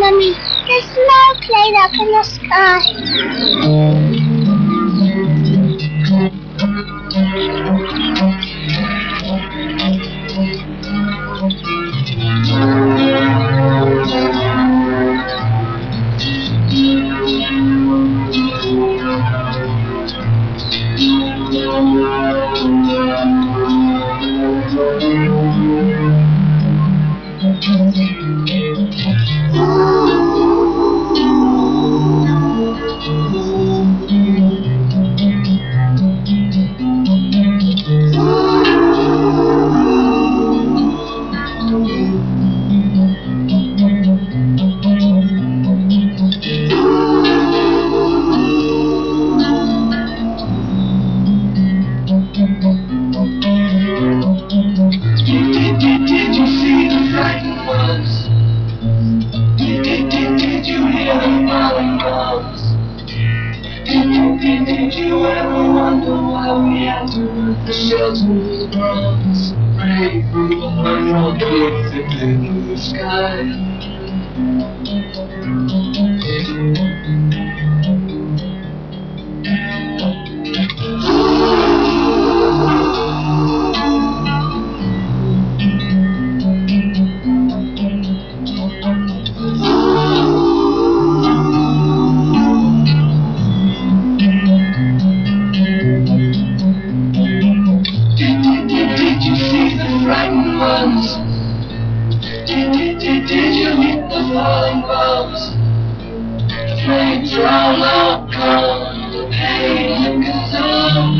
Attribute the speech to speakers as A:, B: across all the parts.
A: Mummy, there's no plane up in the sky.
B: Did you did you hear the bowling bones? Did you did you ever wonder why we had to move the shelter with bombs? Pray for that live in the sky. Falling bombs? The are all out the pain consumed.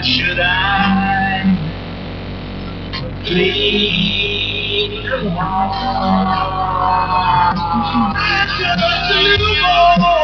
B: How should I plead along? Just a little more.